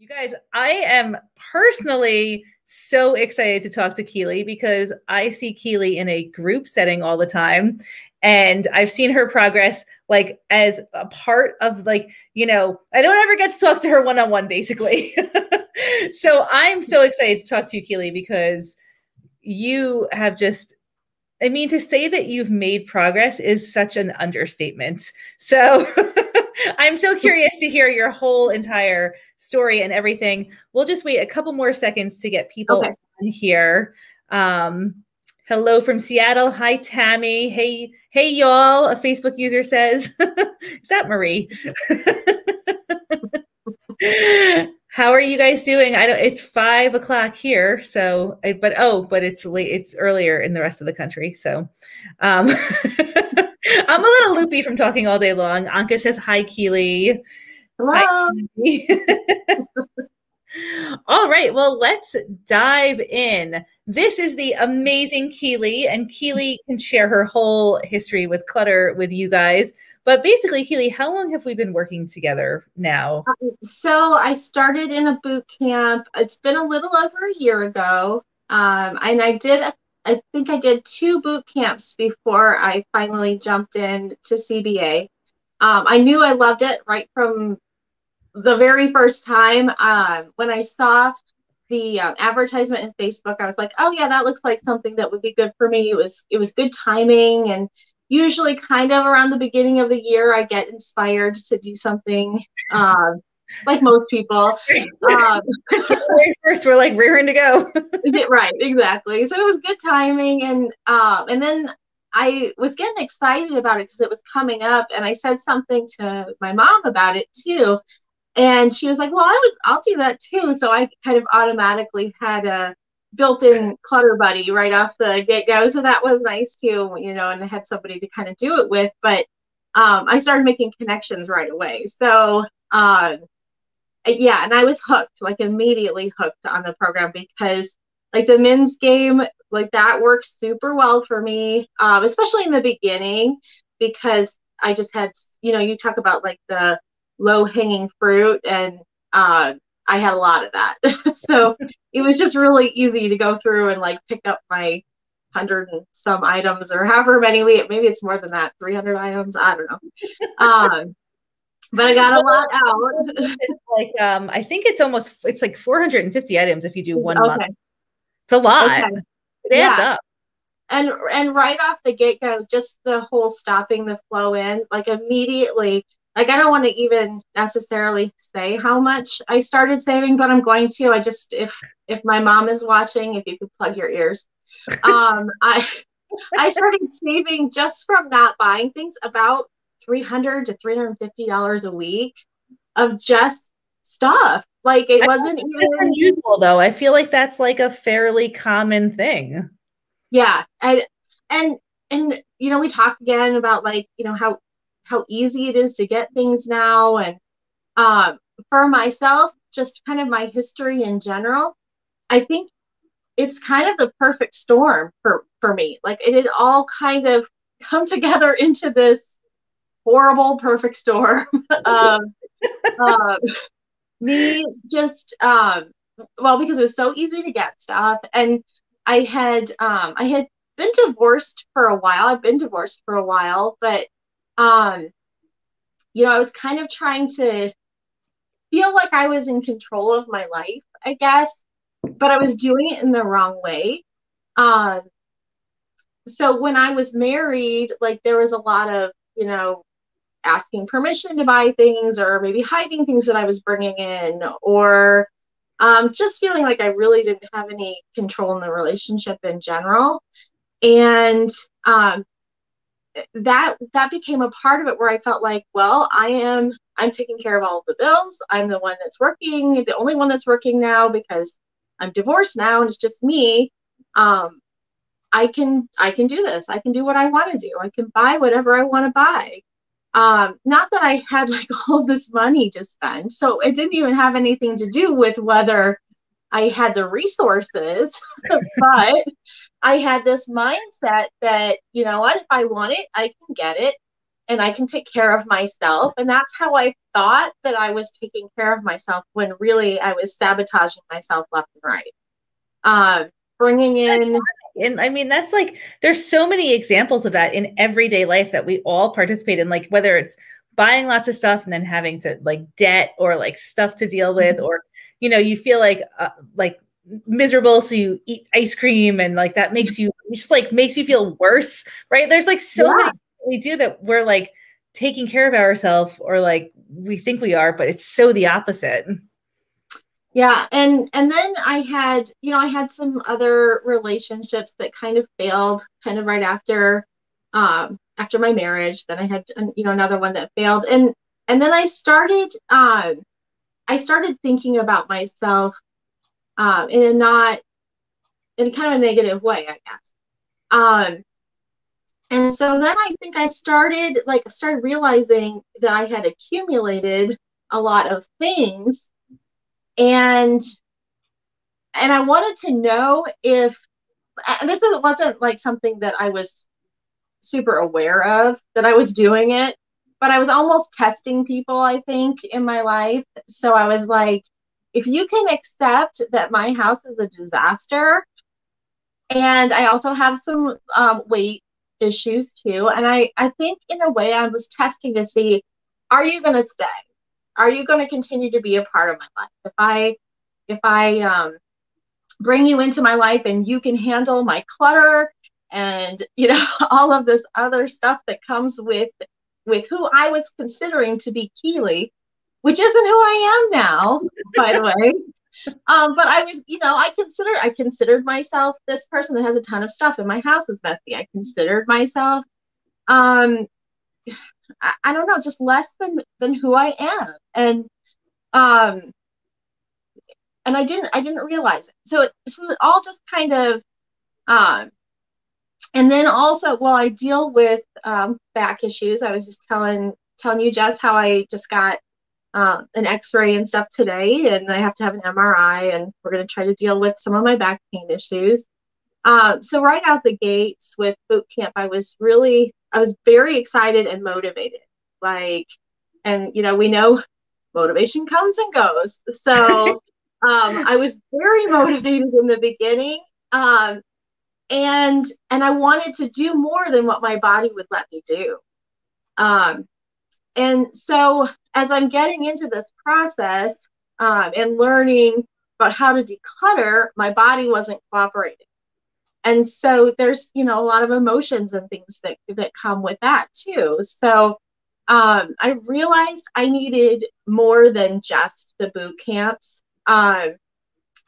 You guys, I am personally so excited to talk to Keely because I see Keely in a group setting all the time. And I've seen her progress like as a part of like, you know, I don't ever get to talk to her one on one basically. so I'm so excited to talk to you, Keely, because you have just I mean, to say that you've made progress is such an understatement. So I'm so curious to hear your whole entire story and everything. We'll just wait a couple more seconds to get people okay. on here. Um, hello from Seattle. Hi, Tammy. Hey, hey, y'all. A Facebook user says, "Is that Marie?" How are you guys doing? I don't. It's five o'clock here, so but oh, but it's late. It's earlier in the rest of the country, so um, I'm a little loopy from talking all day long. Anka says hi, Keely. Hello. Hi, all right, well, let's dive in. This is the amazing Keely, and Keely can share her whole history with clutter with you guys. But basically, Keely, how long have we been working together now? So I started in a boot camp. It's been a little over a year ago. Um, and I did, I think I did two boot camps before I finally jumped in to CBA. Um, I knew I loved it right from the very first time um, when I saw the um, advertisement in Facebook, I was like, "Oh yeah, that looks like something that would be good for me." It was it was good timing, and usually, kind of around the beginning of the year, I get inspired to do something. Um, like most people, um, first we're like rearing to go. right, exactly. So it was good timing, and um, and then I was getting excited about it because it was coming up, and I said something to my mom about it too. And she was like well i would i'll do that too. So i kind of automatically had a built-in clutter buddy right off the get-go. So that was nice too you know and i had somebody to kind of do it with. But um, i started making connections right away. So um, yeah and i was hooked like immediately hooked on the program because like the mins game like that works super well for me um, especially in the beginning because i just had you know you talk about like the low hanging fruit and uh, I had a lot of that. so it was just really easy to go through and like pick up my hundred and some items or however many we maybe it's more than that 300 items i don't know um but i got a lot out it's like um i think it's almost it's like 450 items if you do one okay. month it's a lot okay. it adds yeah. up and and right off the get-go just the whole stopping the flow in like immediately like I don't want to even necessarily say how much I started saving, but I'm going to. I just if if my mom is watching, if you could plug your ears, um, I I started saving just from not buying things about three hundred to three hundred fifty dollars a week of just stuff. Like it wasn't even unusual though. I feel like that's like a fairly common thing. Yeah, and and and you know we talk again about like you know how how easy it is to get things now. And um, for myself, just kind of my history in general, I think it's kind of the perfect storm for, for me. Like it had all kind of come together into this horrible perfect storm. um, um, me just um, well because it was so easy to get stuff and i had um, i had been divorced for a while i've been divorced for a while but um, you know, I was kind of trying to feel like I was in control of my life, I guess, but I was doing it in the wrong way. Um, so when I was married, like there was a lot of, you know, asking permission to buy things or maybe hiding things that I was bringing in or um, just feeling like I really didn't have any control in the relationship in general. And um, that that became a part of it where I felt like, well, I am I'm taking care of all of the bills. I'm the one that's working, the only one that's working now because I'm divorced now and it's just me. Um, I can I can do this. I can do what I want to do. I can buy whatever I want to buy. Um, not that I had like all this money to spend, so it didn't even have anything to do with whether I had the resources, but I had this mindset that, you know what, if I want it, I can get it. and I can take care of myself. And that's how I thought that I was taking care of myself when really I was sabotaging myself left and right. Um, bringing in. And I mean, that's like, there's so many examples of that in everyday life that we all participate in, like whether it's buying lots of stuff and then having to like debt or like stuff to deal with, mm-hmm. or, you know, you feel like, uh, like miserable so you eat ice cream and like that makes you just like makes you feel worse right there's like so yeah. many we do that we're like taking care of ourselves or like we think we are but it's so the opposite yeah and and then i had you know i had some other relationships that kind of failed kind of right after um after my marriage then i had you know another one that failed and and then i started um i started thinking about myself um in a not in kind of a negative way i guess. Um and so then I think I started like started realizing that I had accumulated a lot of things and and I wanted to know if this wasn't like something that I was super aware of that I was doing it, but I was almost testing people, I think, in my life. So I was like, if you can accept that my house is a disaster, and I also have some um, weight issues too. And I, I think in a way I was testing to see, are you going to stay? Are you going to continue to be a part of my life? If I, if I um, bring you into my life and you can handle my clutter and you know all of this other stuff that comes with with who I was considering to be Keely, which isn't who I am now, by the way um, but I was, you know, I considered I considered myself this person that has a ton of stuff, and my house is messy. I considered myself, um, I, I don't know, just less than than who I am, and um, and I didn't I didn't realize it. So it, so it all just kind of, um, and then also, well, I deal with um, back issues. I was just telling telling you Jes how I just got uh, an x-ray and stuff today and i have to have an mri and we're going to try to deal with some of my back pain issues um, so right out the gates with boot camp i was really i was very excited and motivated. Like and you know we know motivation comes and goes. So um, i was very motivated in the beginning um, and and i wanted to do more than what my body would let me do. Um, and so as I'm getting into this process um, and learning about how to declutter, my body wasn't cooperating. And so there's, you know, a lot of emotions and things that, that come with that too. So um, I realized I needed more than just the boot camps. Um,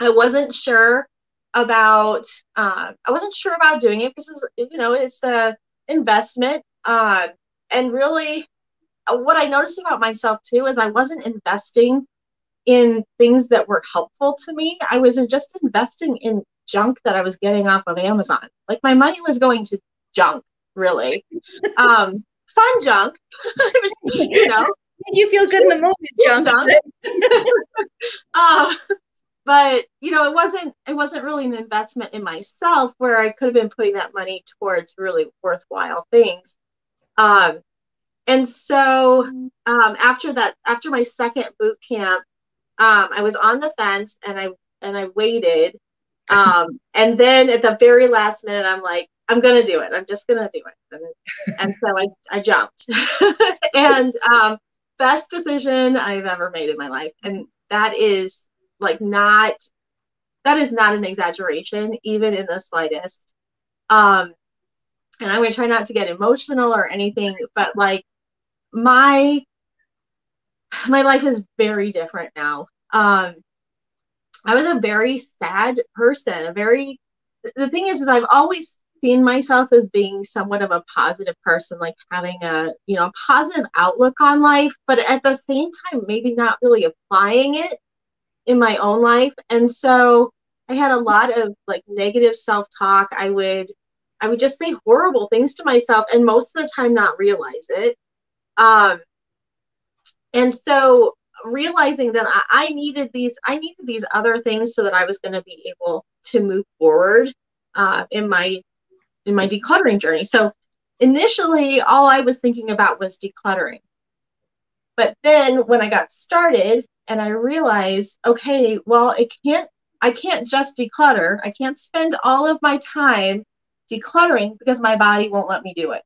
I wasn't sure about, uh, I wasn't sure about doing it because, you know, it's a investment. Uh, and really, uh, what I noticed about myself too is I wasn't investing in things that were helpful to me. I wasn't just investing in junk that I was getting off of Amazon. Like my money was going to junk, really. um, fun junk, you know. You feel good in the moment, junk. uh, but you know, it wasn't it wasn't really an investment in myself where I could have been putting that money towards really worthwhile things. Um, and so um, after that, after my second boot camp, um, I was on the fence and I and I waited. Um, and then at the very last minute, I'm like, I'm gonna do it. I'm just gonna do it. And, and so I, I jumped. and um, best decision I've ever made in my life. And that is like not that is not an exaggeration, even in the slightest. Um, and I'm gonna try not to get emotional or anything, but like my my life is very different now. Um, I was a very sad person. A very the thing is, is I've always seen myself as being somewhat of a positive person, like having a you know positive outlook on life, but at the same time, maybe not really applying it in my own life. And so I had a lot of like negative self talk. I would I would just say horrible things to myself, and most of the time not realize it. Um, and so realizing that I, I, needed these, I needed these other things so that I was going to be able to move forward uh, in my in my decluttering journey. So initially, all I was thinking about was decluttering. But then when I got started and I realized, okay, well, it can't, I can't just declutter. I can't spend all of my time decluttering because my body won't let me do it.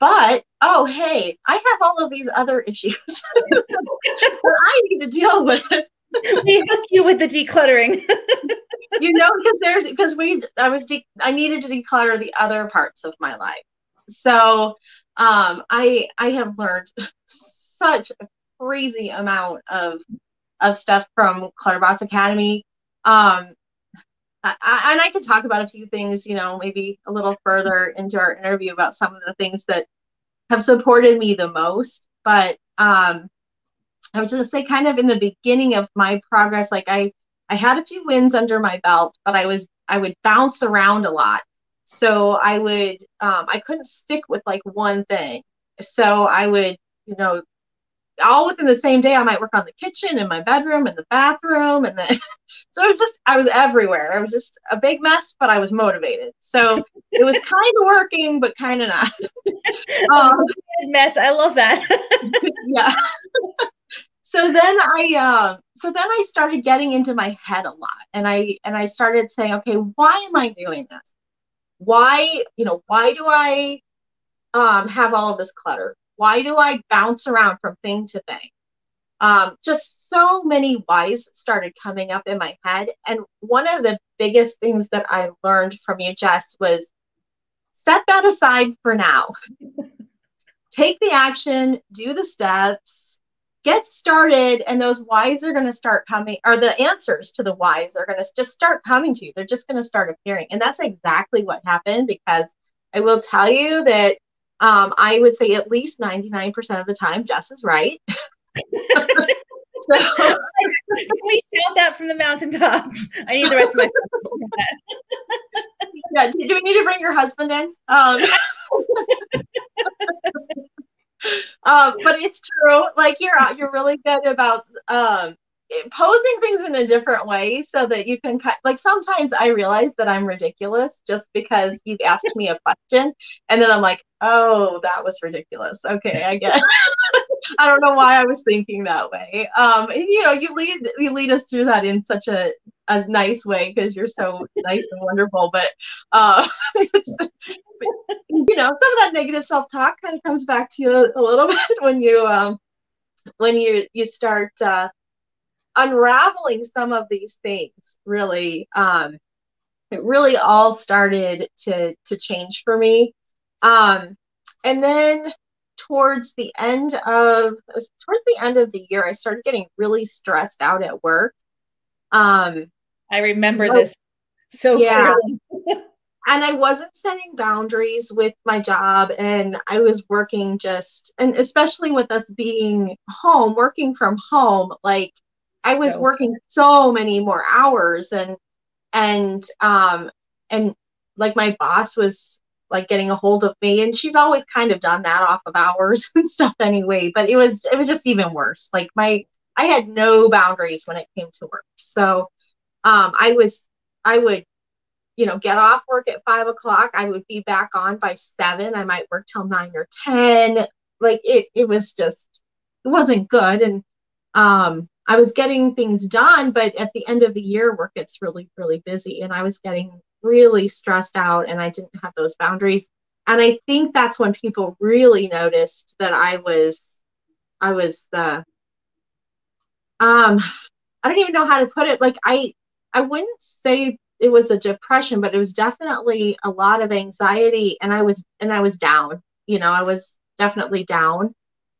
But oh, hey, I have all of these other issues that I need to deal with. we hook you with the decluttering. you know, because there's because we I was de- I needed to declutter the other parts of my life. So um, I I have learned such a crazy amount of of stuff from Clutter Boss Academy. Um, I, and I could talk about a few things, you know, maybe a little further into our interview about some of the things that have supported me the most. But um, I was just say, kind of in the beginning of my progress, like I, I had a few wins under my belt, but I was, I would bounce around a lot. So I would, um, I couldn't stick with like one thing. So I would, you know, all within the same day, I might work on the kitchen and my bedroom and the bathroom. And then, so it was just, I was everywhere. I was just a big mess, but I was motivated. So it was kind of working, but kind of not. um, mess. I love that. yeah. so then I, uh, so then I started getting into my head a lot and I, and I started saying, okay, why am I doing this? Why, you know, why do I um, have all of this clutter? Why do I bounce around from thing to thing? Um, just so many whys started coming up in my head. And one of the biggest things that I learned from you, Jes, was set that aside for now. Take the action, do the steps, get started, and those whys are going to start coming, or the answers to the whys are going to just start coming to you. They're just going to start appearing. And that's exactly what happened because I will tell you that um, I would say at least 99% of the time, Jes is right. so, Can we shout that from the mountaintops? I need the rest of my. yeah, do, do, we need to bring your husband in? Um, um, but it's true. Like you're you're really good about um, posing things in a different way so that you can like sometimes i realize that i'm ridiculous just because you've asked me a question and then i'm like oh that was ridiculous. Okay i get i don't know why i was thinking that way. Um and, you know you lead you lead us through that in such a a nice way because you're so nice and wonderful but uh it's you know some of that negative self-talk kind of comes back to you a, a little bit when you um when you you start uh unraveling some of these things really. Um it really all started to to change for me. Um and then towards the end of towards the end of the year i started getting really stressed out at work. Um i remember so, this so yeah. and i wasn't setting boundaries with my job and i was working just and especially with us being home working from home like I was so. working so many more hours and and um and like my boss was like getting a hold of me and she's always kind of done that off of hours and stuff anyway but it was it was just even worse. Like my i had no boundaries when it came to work. So um i was i would you know get off work at five o'clock. I would be back on by seven. I might work till nine or ten. Like it it was just it wasn't good. And um I was getting things done, but at the end of the year, work gets really, really busy. And I was getting really stressed out and I didn't have those boundaries. And I think that's when people really noticed that I was, I was the, um, I don't even know how to put it. Like I, I wouldn't say it was a depression, but it was definitely a lot of anxiety and I was, and I was down, you know, I was definitely down.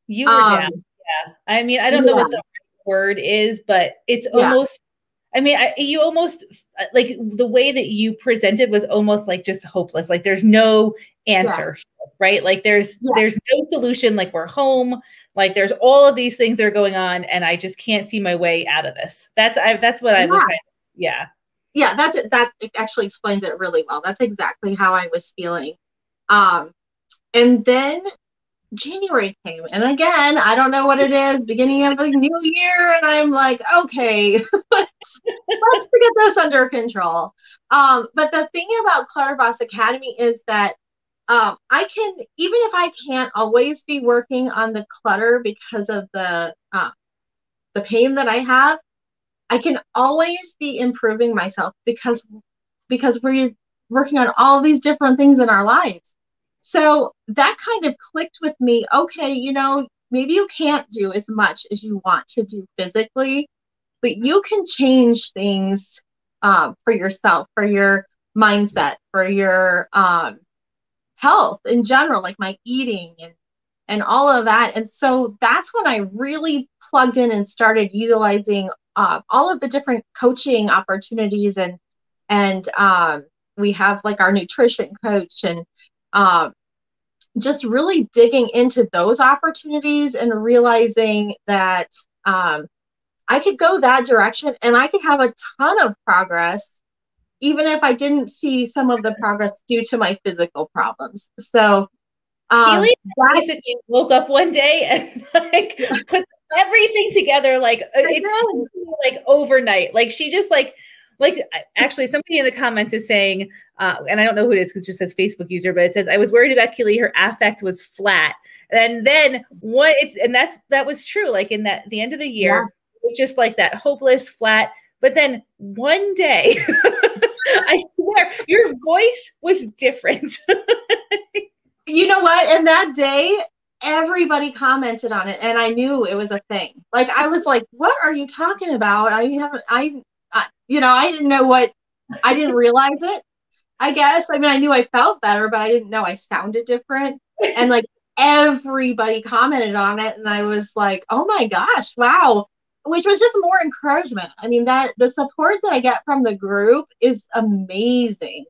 You were um, down. Yeah. I mean, I don't yeah. know what the word is, but it's yeah. almost I mean, I, you almost like the way that you presented was almost like just hopeless. Like there's no answer, yeah. right? Like there's yeah. there's no solution. Like we're home. Like there's all of these things that are going on, and I just can't see my way out of this. That's I. That's what I would. Kind of, yeah. Yeah, that's it. That actually explains it really well. That's exactly how I was feeling. Um, and then January came, and again, I don't know what it is, beginning of a new year, and I'm like, okay, let's let's get this under control. Um, but the thing about Clutter Boss Academy is that um, I can even if I can't always be working on the clutter because of the uh, the pain that I have, I can always be improving myself because because we're working on all these different things in our lives. So that kind of clicked with me. Okay, you know, maybe you can't do as much as you want to do physically, but you can change things uh, for yourself, for your mindset, for your um, health in general, like my eating and and all of that. And so that's when I really plugged in and started utilizing uh, all of the different coaching opportunities and and um, we have like our nutrition coach and um, just really digging into those opportunities and realizing that um, I could go that direction and I could have a ton of progress even if I didn't see some of the progress due to my physical problems. So um, Keely basically woke up one day and like put everything together like uh, it's like overnight. Like she just like like actually somebody in the comments is saying, uh, and I don't know who it is because it just says Facebook user, but it says I was worried about Keely. Her affect was flat, and then what it's and that's that was true. Like in that the end of the year, yeah. it was just like that hopeless flat. But then one day. I swear, your voice was different. you know what? And that day, everybody commented on it, and I knew it was a thing. Like I was like, "What are you talking about?" I haven't. I, I you know, I didn't know what. I didn't realize it. I guess. I mean, I knew I felt better, but I didn't know I sounded different. And like everybody commented on it, and I was like, "Oh my gosh, wow!" which was just more encouragement. I mean, that the support that I get from the group is amazing.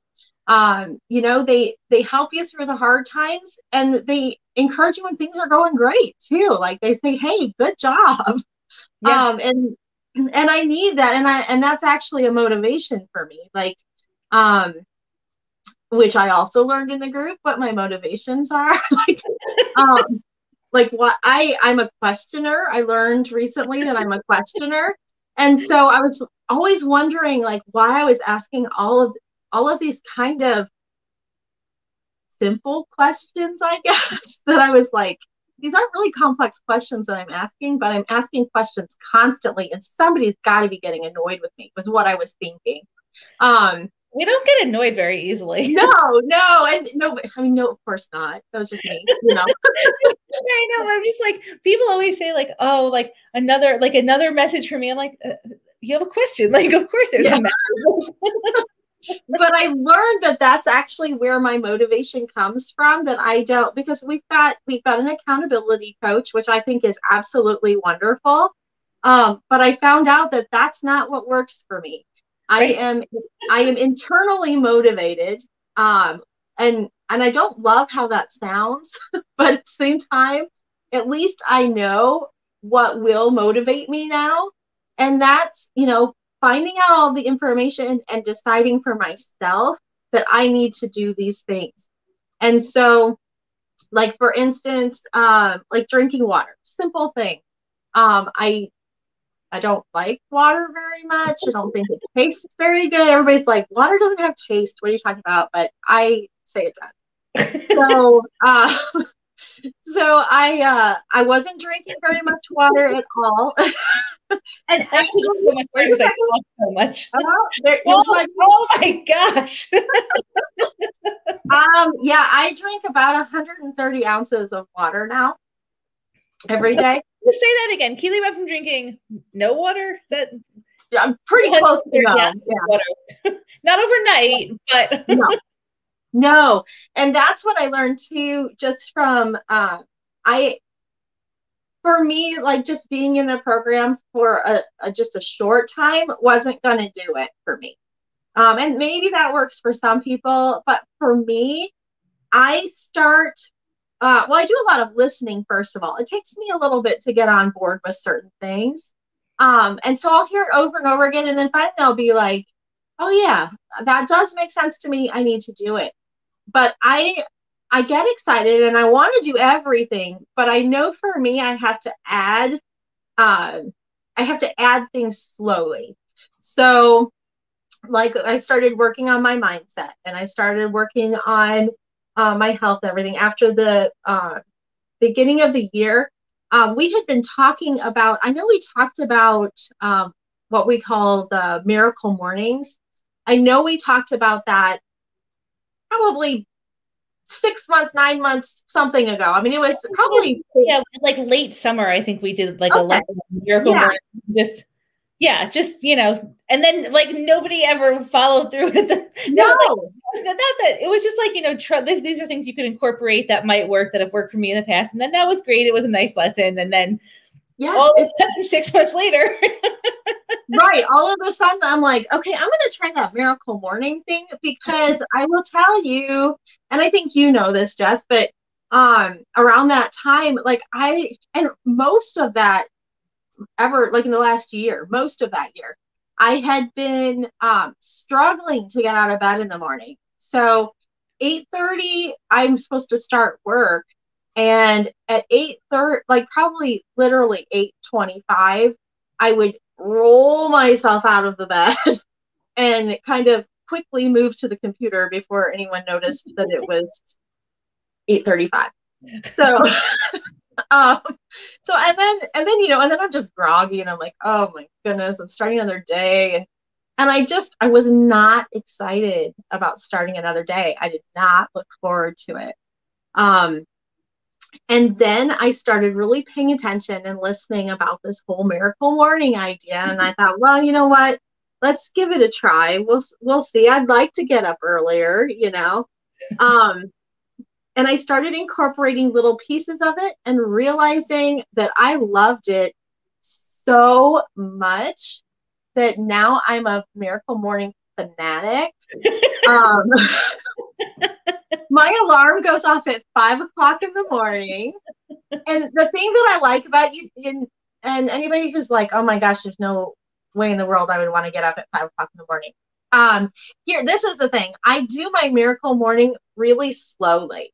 Um, you know, they they help you through the hard times and they encourage you when things are going great too. Like they say, "Hey, good job," yeah. um, and and I need that, and I and that's actually a motivation for me. Like, um, which I also learned in the group what my motivations are. like, um, like what I I'm a questioner. I learned recently that I'm a questioner. And so I was always wondering like why I was asking all of all of these kind of simple questions, I guess, that I was like, these aren't really complex questions that I'm asking, but I'm asking questions constantly, and somebody's got to be getting annoyed with me, was what I was thinking. Um, we don't get annoyed very easily. No, no, and no. I mean, no, of course not. That was just me, you know. I know. I'm just like people always say, like, oh, like another, like another message for me. I'm like, uh, you have a question? Like, of course there's yeah. a message. but I learned that that's actually where my motivation comes from. That I don't because we've got we've got an accountability coach, which I think is absolutely wonderful. Um, but I found out that that's not what works for me. I am I am internally motivated. Um, and and I don't love how that sounds, but at the same time, at least I know what will motivate me now. And that's, you know, finding out all the information and deciding for myself that I need to do these things. And so, like for instance, um, like drinking water, simple thing. Um, I I don't like water very much. I don't think it tastes very good. Everybody's like, water doesn't have taste. What are you talking about? But I say it does. so, uh, so I uh, I wasn't drinking very much water at all. and I actually, so much because I talk so much. Uh, oh, like, oh my gosh! um, yeah, I drink about 130 ounces of water now every day say that again. Keely went from drinking no water. Is that yeah, I'm pretty close to. Yeah. yeah. Not overnight, but no. No. And that's what I learned too, just from uh, I for me, like just being in the program for a, a just a short time wasn't gonna do it for me. Um, and maybe that works for some people, but for me, I start uh, well, I do a lot of listening, first of all. It takes me a little bit to get on board with certain things. Um, and so I'll hear it over and over again. And then finally I'll be like, oh, yeah, that does make sense to me. I need to do it. But I, I get excited and I want to do everything. But I know for me, I have to add, uh, I have to add things slowly. So, like, I started working on my mindset and I started working on uh, my health everything after the uh, beginning of the year, um, we had been talking about, I know we talked about um, what we call the miracle mornings. I know we talked about that probably six months, nine months, something ago. I mean, it was probably yeah, like late summer. I think we did like okay. a miracle yeah. Just yeah, just you know, and then like nobody ever followed through with the no. Like, not that it was just like you know, tr- these, these are things you could incorporate that might work that have worked for me in the past, and then that was great. It was a nice lesson, and then yeah, all of a sudden, six months later. right. All of a sudden, I'm like, okay, I'm going to try that miracle morning thing because I will tell you, and I think you know this, Jes, but um around that time, like I, and most of that ever, like in the last year, most of that year, I had been um, struggling to get out of bed in the morning. So 8:30, I'm supposed to start work and at 8 30, like probably literally 825, I would roll myself out of the bed and kind of quickly move to the computer before anyone noticed that it was 835. So um so and then and then you know and then I'm just groggy and I'm like, oh my goodness, I'm starting another day and and I just I was not excited about starting another day. I did not look forward to it. Um and then I started really paying attention and listening about this whole miracle morning idea. And I thought, well, you know what? Let's give it a try. We'll we'll see. I'd like to get up earlier, you know. Um, and I started incorporating little pieces of it and realizing that I loved it so much that now I'm a miracle morning fanatic. um, my alarm goes off at five o'clock in the morning. And the thing that I like about you, in, and anybody who's like, oh my gosh, there's no way in the world I would want to get up at five o'clock in the morning. Um, here, this is the thing. I do my miracle morning really slowly.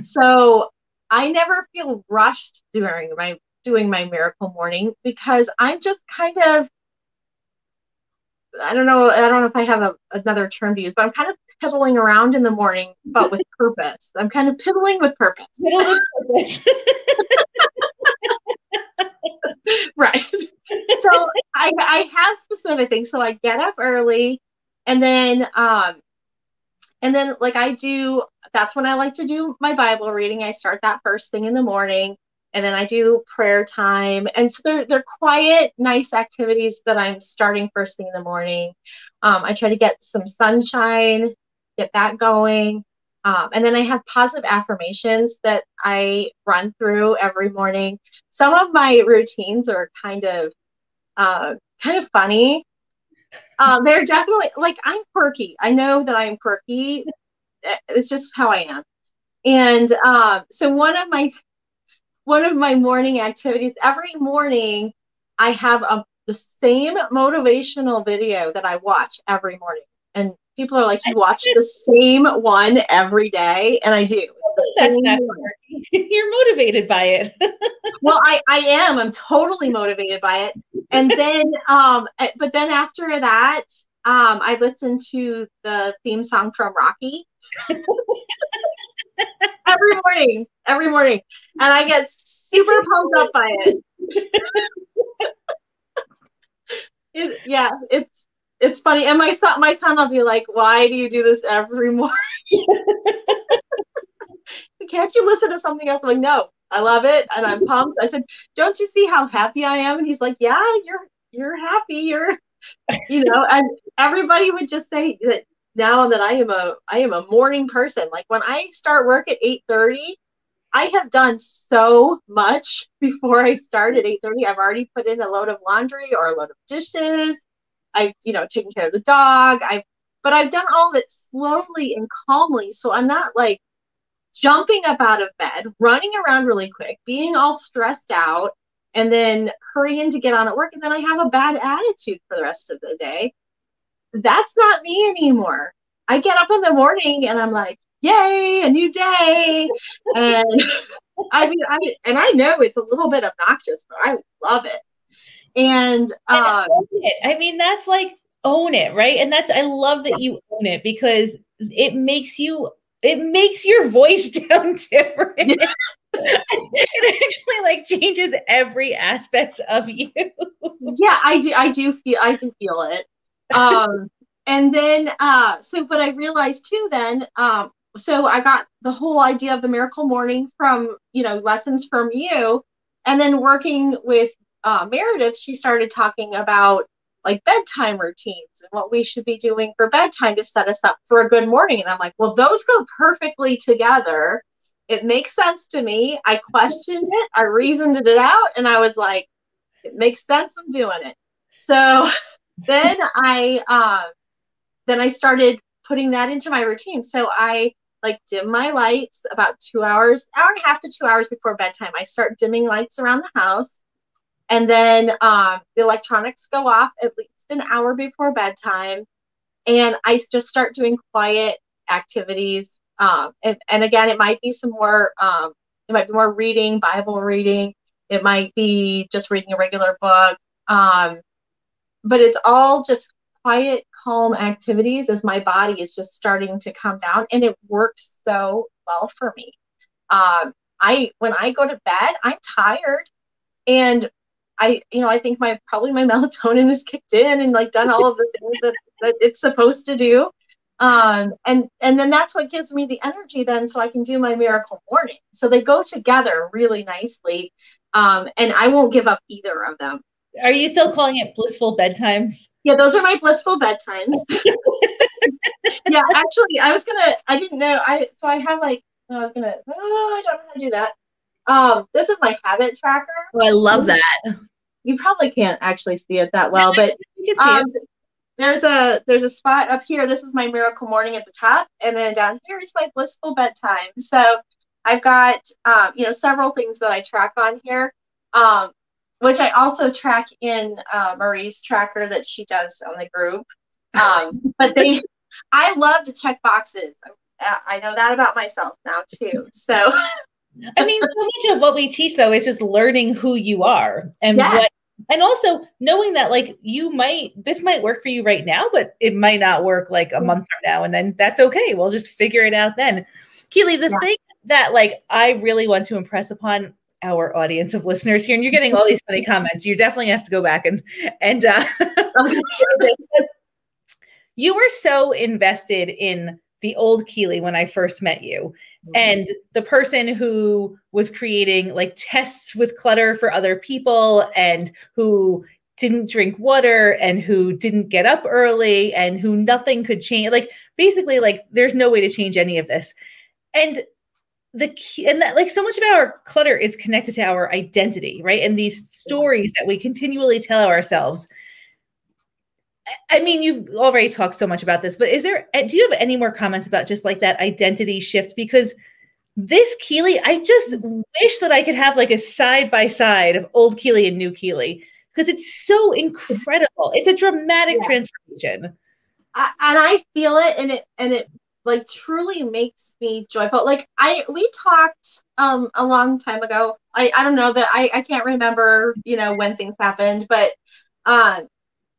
So I never feel rushed during my doing my miracle morning because I'm just kind of I don't know. I don't know if I have a, another term to use, but I'm kind of piddling around in the morning, but with purpose. I'm kind of piddling with purpose. purpose. right. So I, I have specific things. So I get up early, and then um, and then like I do. That's when I like to do my Bible reading. I start that first thing in the morning and then I do prayer time. And so they're, they're quiet, nice activities that I'm starting first thing in the morning. Um, I try to get some sunshine, get that going. Um, and then I have positive affirmations that I run through every morning. Some of my routines are kind of uh, kind of funny. Um, they're definitely like I'm quirky. I know that I'm quirky. It's just how I am. And um, so one of my one of my morning activities. Every morning, I have a, the same motivational video that I watch every morning. And people are like, you watch the same one every day. And I do. That's not You're motivated by it. well, I, I am. I'm totally motivated by it. And then, um, eh, but then after that, um, I listen to the theme song from Rocky. every morning, every morning, and I get super pumped up by it. it. Yeah, it's it's funny, and my son, my son will be like, "Why do you do this every morning? Can't you listen to something else?" I'm like, "No, I love it, and I'm pumped." I said, "Don't you see how happy I am?" And he's like, "Yeah, you're you're happy. You're." you know, and everybody would just say that now that I am a I am a morning person. Like when I start work at 8:30, I have done so much before I start at 8:30. I've already put in a load of laundry or a load of dishes. I've, you know, taken care of the dog. I've but I've done all of it slowly and calmly. So I'm not like jumping up out of bed, running around really quick, being all stressed out, and then hurrying to get on at work. And then I have a bad attitude for the rest of the day that's not me anymore. I get up in the morning and I'm like, yay, a new day. And I mean, I, and I know it's a little bit obnoxious, but I love it. And um, it. I mean, that's like own it, right? And that's, I love that you own it because it makes you it makes your voice sound different. it actually like changes every aspect of you. yeah, I do. I do feel. I can feel it. Um, and then, uh, so what I realized too, then, um, so I got the whole idea of the miracle morning from you know lessons from you, and then working with uh, Meredith, she started talking about like bedtime routines and what we should be doing for bedtime to set us up for a good morning. And I'm like, well, those go perfectly together. It makes sense to me. I questioned it, I reasoned it out, and I was like, it makes sense. I'm doing it. So then I uh, then I started putting that into my routine. So I like dim my lights about two hours, hour and a half to two hours before bedtime. I start dimming lights around the house. And then um, the electronics go off at least an hour before bedtime. And I just start doing quiet activities. Um, and, and again, it might be some more, um, it might be more reading, Bible reading. It might be just reading a regular book. Um, but it's all just quiet, calm activities as my body is just starting to come down. And it works so well for me. Um, I when I go to bed, I'm tired. And I, you know, I think my probably my melatonin is kicked in and like done all of the things that, that it's supposed to do. Um, and and then that's what gives me the energy then so I can do my miracle morning. So they go together really nicely. Um, and I won't give up either of them. Are you still calling it blissful bedtimes? Yeah, those are my blissful bedtimes. yeah, actually, I was gonna. I didn't know. I so I had like I was gonna. Oh, I don't know how to do that. Um, this is my habit tracker. Oh, I love that. You probably can't actually see it that well, but um, there's a there's a spot up here. This is my miracle morning at the top, and then down here is my blissful bedtime. So I've got um, you know several things that I track on here, um, which I also track in uh, Marie's tracker that she does on the group. Um, but they, I love to check boxes. I know that about myself now too. So I mean, so much of what we teach though is just learning who you are and yeah. what and also knowing that like you might this might work for you right now, but it might not work like a month from now. And then that's okay. We'll just figure it out then. Keely, the yeah. thing that like I really want to impress upon our audience of listeners here, and you're getting all these funny comments. You definitely have to go back and and uh, you were so invested in the old Keely when I first met you. Mm-hmm. And the person who was creating like tests with clutter for other people and who didn't drink water and who didn't get up early and who nothing could change like basically like there's no way to change any of this and the key and that like so much of our clutter is connected to our identity right and these stories that we continually tell ourselves I mean, you've already talked so much about this, but is there, eh, do you have any more comments about just like that identity shift? Because this Keely, I just mm-hmm. wish that I could have like a side by side of old Keely and new Keely because it's so incredible. It's a dramatic yeah. transformation. I, and I feel it, and it and it like truly makes me joyful. Like I, we talked um a long time ago. I I don't know that I I can't remember you know when things happened, but um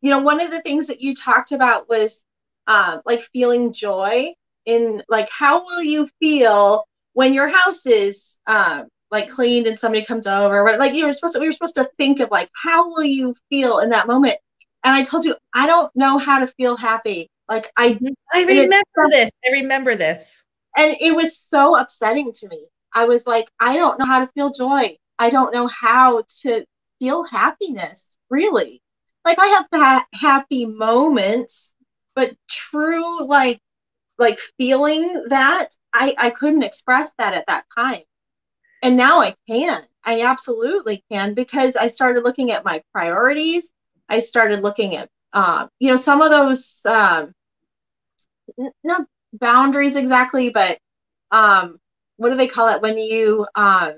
you know, one of the things that you talked about was um, like feeling joy in like how will you feel when your house is um, like cleaned and somebody comes over right? like you were supposed to we were supposed to think of like how will you feel in that moment and i told you i don't know how to feel happy like i i remember this. I remember this. And it was so upsetting to me. I was like i don't know how to feel joy. I don't know how to feel happiness really. Like I have ha- happy moments, but true like like feeling that I I couldn't express that at that time, and now I can. I absolutely can because I started looking at my priorities. I started looking at um, you know some of those um, not boundaries exactly, but um, what do they call it when you um,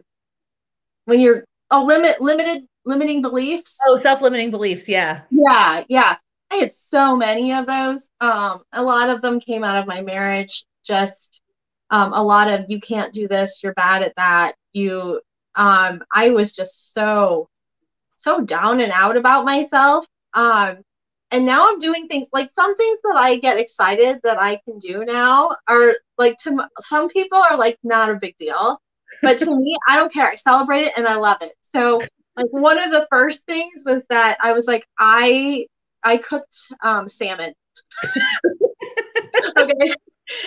when you're oh limit limited limiting beliefs. Oh, self-limiting beliefs, yeah. Yeah, yeah. I had so many of those. Um, a lot of them came out of my marriage. Just um, a lot of you can't do this, you're bad at that. You um, I was just so so down and out about myself. Um, and now I'm doing things like some things that I get excited that I can do now are like to some people are like not a big deal, but to me, I don't care. I celebrate it and I love it. So like one of the first things was that I was like I I cooked um, salmon. okay.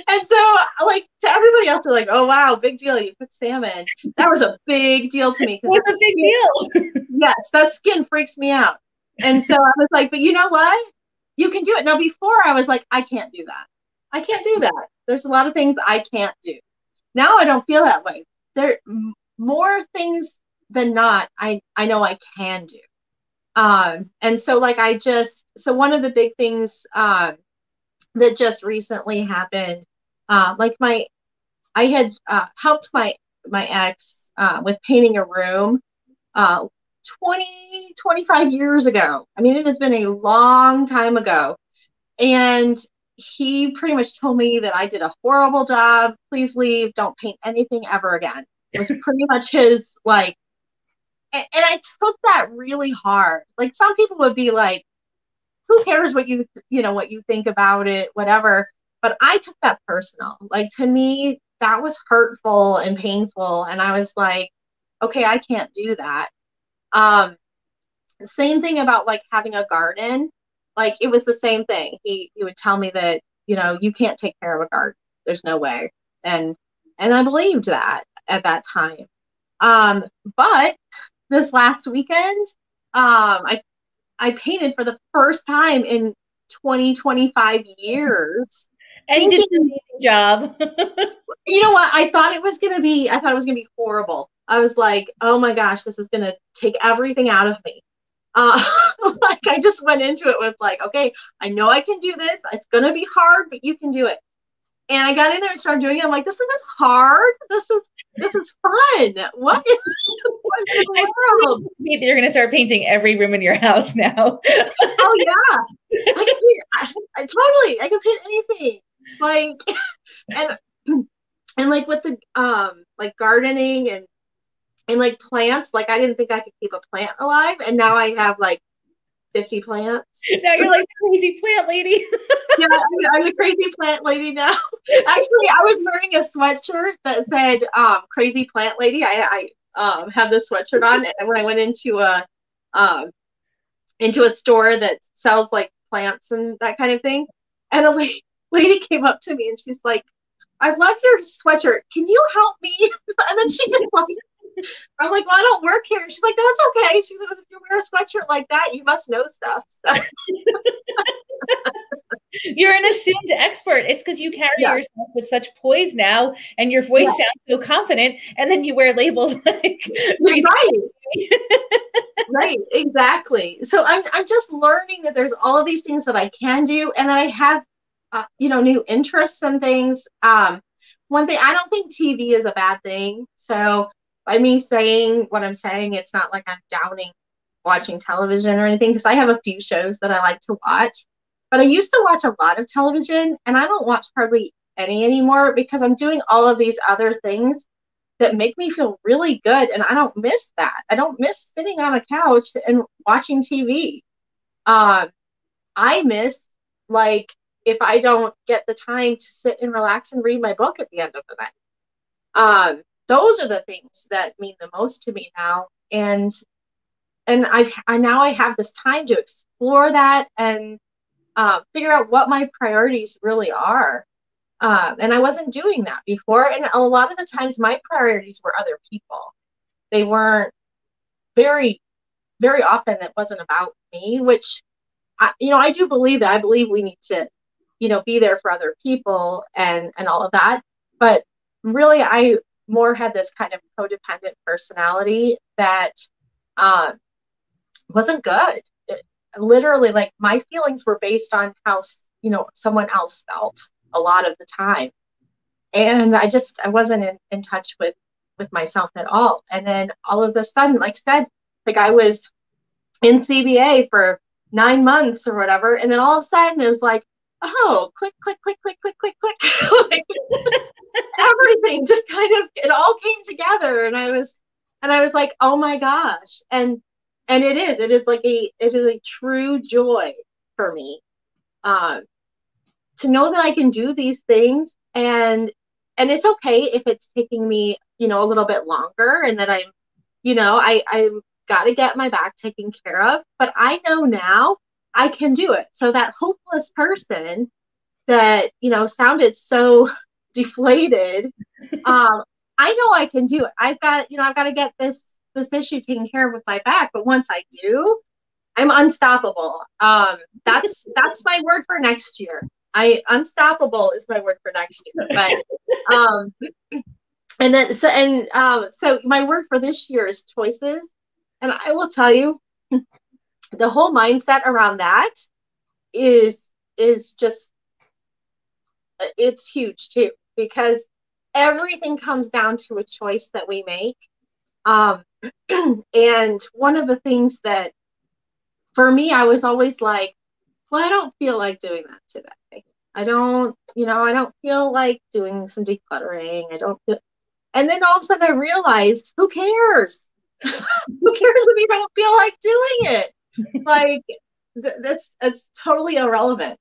And so, like to everybody else, they're like, "Oh wow, big deal! You cooked salmon." That was a big deal to me. It's a big skin, deal. yes, that skin freaks me out. And so I was like, "But you know what? You can do it." Now, before I was like, "I can't do that. I can't do that." There's a lot of things I can't do. Now I don't feel that way. There more things than not. I I know I can do. Um, and so like I just so one of the big things um, that just recently happened, uh, like my I had uh, helped my my ex uh, with painting a room uh, 20 25 years ago. I mean it has been a long time ago. And he pretty much told me that I did a horrible job. Please leave. Don't paint anything ever again. It was pretty much his like and, and I took that really hard. Like some people would be like, who cares what you you know what you think about it, whatever. But I took that personal. Like to me, that was hurtful and painful. And I was like, okay, I can't do that. Um, same thing about like having a garden. Like it was the same thing. He he would tell me that, you know, you can't take care of a garden. There's no way. And and I believed that at that time. Um, but this last weekend. Um, I I painted for the first time in 20, 25 years. And you did an amazing job. you know what? I thought it was gonna be, I thought it was gonna be horrible. I was like, oh my gosh, this is gonna take everything out of me. Uh, like I just went into it with like, okay, I know I can do this. It's gonna be hard, but you can do it. And I got in there and started doing it. I'm like, this isn't hard. This is this is fun. What? I think you're going to start painting every room in your house now. oh yeah, I paint, I, I, totally. I can paint anything. Like, and and like with the um like gardening and and like plants. Like I didn't think I could keep a plant alive, and now I have like 50 plants. Now you're like crazy plant lady. yeah, I'm, I'm crazy plant lady now. Actually, I was wearing a sweatshirt that said um, "crazy plant lady." I, I um, have this sweatshirt on, and when I went into a um, into a store that sells like plants and that kind of thing, and a lady, lady came up to me and she's like, "I love your sweatshirt. Can you help me?" and then she just like I'm like, well, I don't work here. She's like, that's okay. She says, if you wear a sweatshirt like that, you must know stuff. So. You're an assumed expert. It's because you carry yeah. yourself with such poise now, and your voice yeah. sounds so confident, and then you wear labels like right, right, exactly. So I'm I'm just learning that there's all of these things that I can do, and that I have, uh, you know, new interests and things. Um, one thing I don't think TV is a bad thing. So by me saying what I'm saying, it's not like I'm downing watching television or anything because I have a few shows that I like to watch. But I used to watch a lot of television and I don't watch hardly any anymore because I'm doing all of these other things that make me feel really good and I don't miss that. I don't miss sitting on a couch and watching TV. Um, I miss like if I don't get the time to sit and relax and read my book at the end of the night. Um, those are the things that mean the most to me now. And and i've I, now i have this time to explore that and uh, figure out what my priorities really are. Um, and i wasn't doing that before. And a lot of the times my priorities were other people. They weren't very very often it wasn't about me which I, you know i do believe that. I believe we need to you know be there for other people and and all of that. But really i more had this kind of codependent personality that um, wasn't good. It, literally, like my feelings were based on how you know someone else felt a lot of the time, and I just I wasn't in, in touch with with myself at all. And then all of a sudden, like I said, like I was in CBA for nine months or whatever, and then all of a sudden it was like, oh, click, click, click, click, click, click, click. everything just kind of it all came together and I was and I was like, oh my gosh. And and it is, it is like a it is a true joy for me. Um, to know that I can do these things and and it's okay if it's taking me, you know, a little bit longer and that I'm, you know, I I got to get my back taken care of, but I know now I can do it. So that hopeless person that, you know, sounded so deflated, um, I know I can do it. I've got, you know, I've got to get this this issue taken care of with my back, but once I do, I'm unstoppable. Um, that's that's my word for next year. I unstoppable is my word for next year. But um, and then so and um, so my word for this year is choices. And I will tell you, the whole mindset around that is is just it's huge too because everything comes down to a choice that we make. Um, and one of the things that for me i was always like well i don't feel like doing that today. I don't you know i don't feel like doing some decluttering. I don't feel and then all of a sudden i realized who cares? Who cares if you don't feel like doing it? Like th- that's that's totally irrelevant.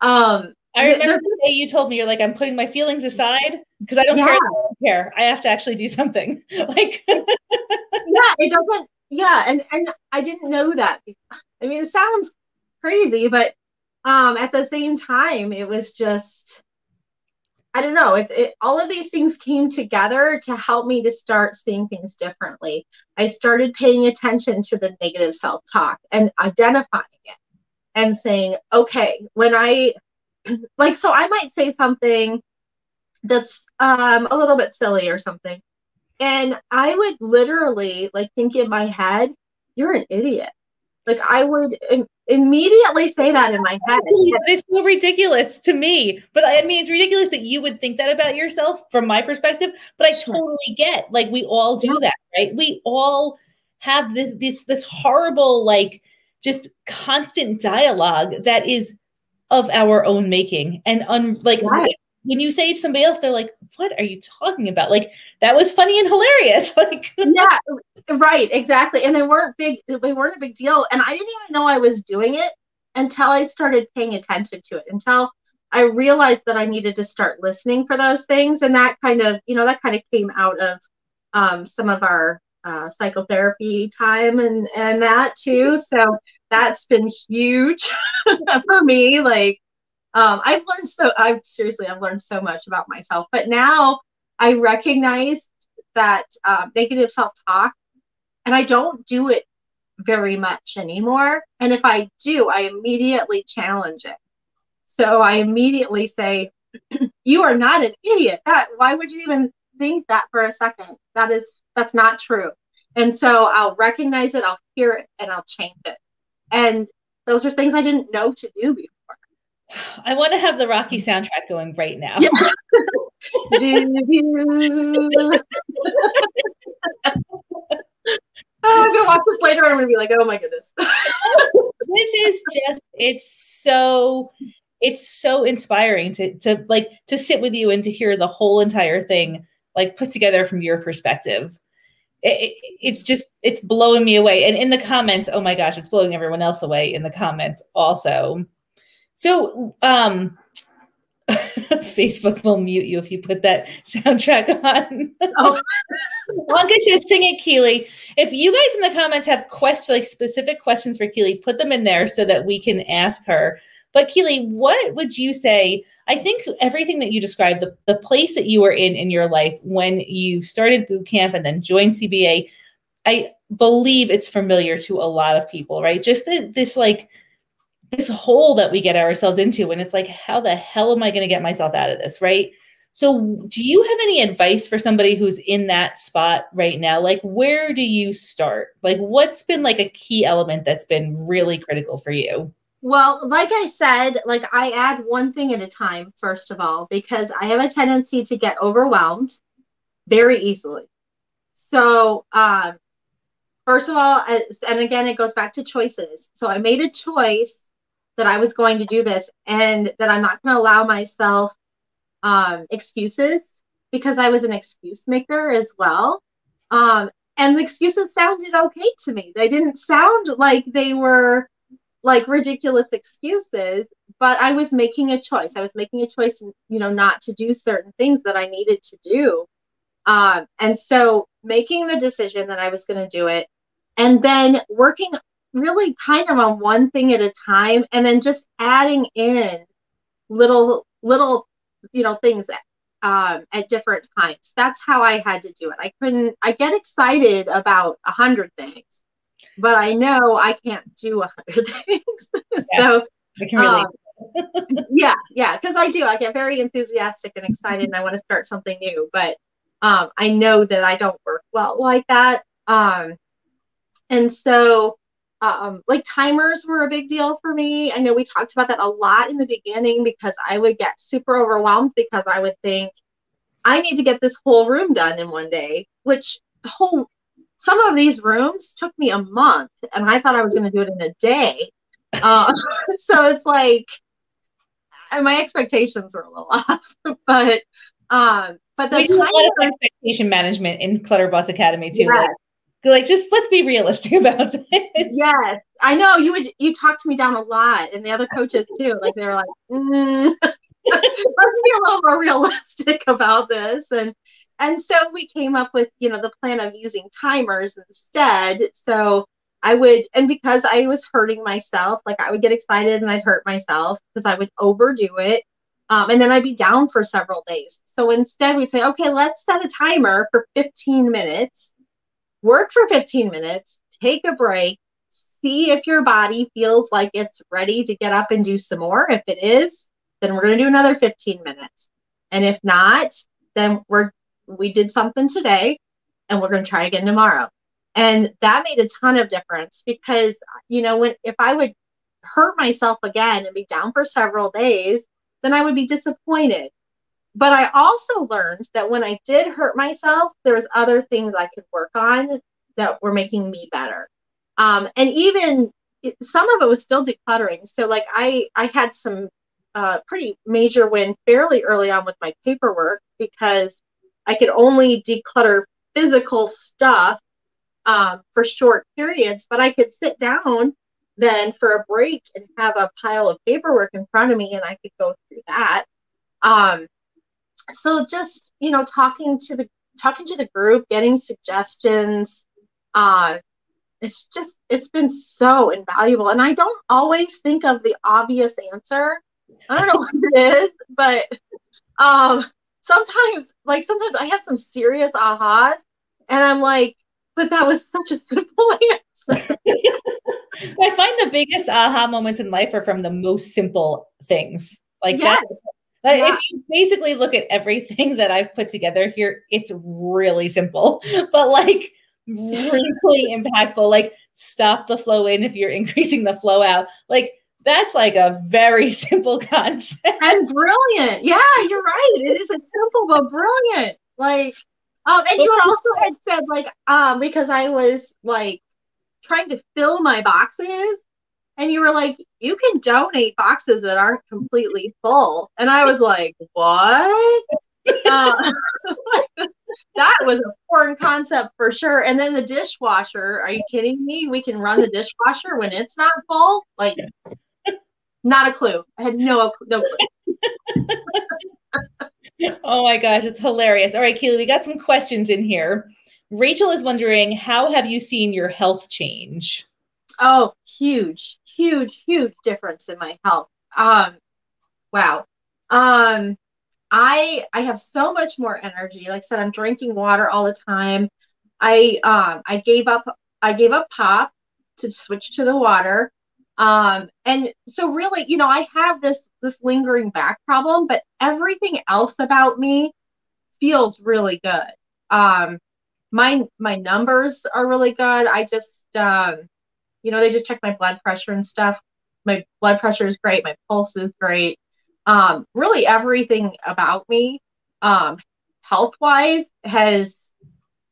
Um, I remember the day you told me you're like, I'm putting my feelings aside because I don't yeah. care. I don't care. I have to actually do something. like, yeah, it doesn't. Yeah, and and I didn't know that. I mean, it sounds crazy, but um, at the same time, it was just I don't know. It, it, all of these things came together to help me to start seeing things differently. I started paying attention to the negative self talk and identifying it and saying, okay, when I, like, so I might say something that's um, a little bit silly or something. And I would literally, like, think in my head, you're an idiot. Like, I would immediately say that in my head. It's so ridiculous to me. But I mean, it's ridiculous that you would think that about yourself from my perspective. But I totally get like we all do that, right? We all have this this this horrible like just constant dialogue that is of our own making and un like right. when you say to somebody else they're like what are you talking about like that was funny and hilarious like yeah Right, exactly. And they weren't big they weren't a big deal. And I didn't even know I was doing it until I started paying attention to it, until I realized that I needed to start listening for those things. And that kind of, you know, that kind of came out of um, some of our uh, psychotherapy time and and that too. So that's been huge for me. Like um, I've learned so I've seriously I've learned so much about myself. But now I recognize that uh, negative self talk and I don't do it very much anymore. And if I do, I immediately challenge it. So I immediately say, "You are not an idiot. That why would you even think that for a second? That is that's not true." And so I'll recognize it, I'll hear it, and I'll change it. And those are things I didn't know to do before. I want to have the Rocky soundtrack going right now. Yeah. oh, I'm gonna watch this later and I'm gonna be like, oh my goodness. this is just it's so it's so inspiring to to like to sit with you and to hear the whole entire thing like put together from your perspective. It, it, it's just it's blowing me away. And in the comments, oh my gosh, it's blowing everyone else away in the comments also. So um Facebook will mute you if you put that soundtrack on. oh. Wonka says, "Sing it, Keely." If you guys in the comments have questions, like specific questions for Keely, put them in there so that we can ask her. But Keely, what would you say? I think everything that you described, the, the place that you were in in your life when you started boot camp and then joined CBA, I believe it's familiar to a lot of people, right? Just the, this like this hole that we get ourselves into and it's like how the hell am i going to get myself out of this right so do you have any advice for somebody who's in that spot right now like where do you start like what's been like a key element that's been really critical for you well like i said like i add one thing at a time first of all because i have a tendency to get overwhelmed very easily so um first of all and again it goes back to choices so i made a choice that I was going to do this and that I'm not going to allow myself um, excuses because I was an excuse maker as well. Um, and the excuses sounded okay to me. They didn't sound like they were, like ridiculous excuses, but I was making a choice. I was making a choice, you know, not to do certain things that I needed to do. Um, and so making the decision that I was going to do it and then working really kind of on one thing at a time and then just adding in little little you know things um, at different times that's how i had to do it i couldn't i get excited about a hundred things but i know i can't do a hundred things so I can relate. Um, yeah yeah because i do i get very enthusiastic and excited and i want to start something new but um, i know that i don't work well like that um, and so um, like timers were a big deal for me. I know we talked about that a lot in the beginning because I would get super overwhelmed because I would think I need to get this whole room done in one day, which the whole some of these rooms took me a month and I thought I was going to do it in a day. Uh, so it's like my expectations were a little off, but um, but the we do a lot of expectation management in Clutter Boss Academy too. Yes. Like, like just let's be realistic about this yes i know you would you talked to me down a lot and the other coaches too like they were like mm, let's be a little more realistic about this and and so we came up with you know the plan of using timers instead so i would and because i was hurting myself like i would get excited and i'd hurt myself because i would overdo it um, and then I'd be down for several days. So instead, we'd say, okay, let's set a timer for 15 minutes work for 15 minutes, take a break, see if your body feels like it's ready to get up and do some more. If it is, then we're going to do another 15 minutes. And if not, then we're we did something today and we're going to try again tomorrow. And that made a ton of difference because you know when if I would hurt myself again and be down for several days, then I would be disappointed but I also learned that when I did hurt myself, there was other things I could work on that were making me better. Um, and even some of it was still decluttering. So like I I had some uh, pretty major win fairly early on with my paperwork because I could only declutter physical stuff um, for short periods, but I could sit down then for a break and have a pile of paperwork in front of me and I could go through that. Um, so just you know talking to the talking to the group getting suggestions uh it's just it's been so invaluable and i don't always think of the obvious answer i don't know what it is but um sometimes like sometimes i have some serious ahas and i'm like but that was such a simple answer i find the biggest aha moments in life are from the most simple things like yes. that like yeah. if you basically look at everything that I've put together here, it's really simple, but like really impactful. Like stop the flow in if you're increasing the flow out. Like that's like a very simple concept. And brilliant. Yeah, you're right. It is a simple but brilliant. Like um and you also had said like um because I was like trying to fill my boxes and you were like, you can donate boxes that aren't completely full. And I was like, what? uh, that was a foreign concept for sure. And then the dishwasher, are you kidding me? We can run the dishwasher when it's not full? Like, not a clue. I had no, no clue. oh my gosh, it's hilarious. All right, Keely, we got some questions in here. Rachel is wondering, how have you seen your health change? Oh, huge, huge, huge difference in my health. Um, wow. Um, I I have so much more energy. Like I said, I'm drinking water all the time. I um I gave up I gave up pop to switch to the water. Um, and so really, you know, I have this this lingering back problem, but everything else about me feels really good. Um, my my numbers are really good. I just um you know, they just check my blood pressure and stuff. My blood pressure is great. My pulse is great. Um, really everything about me, um, health wise has,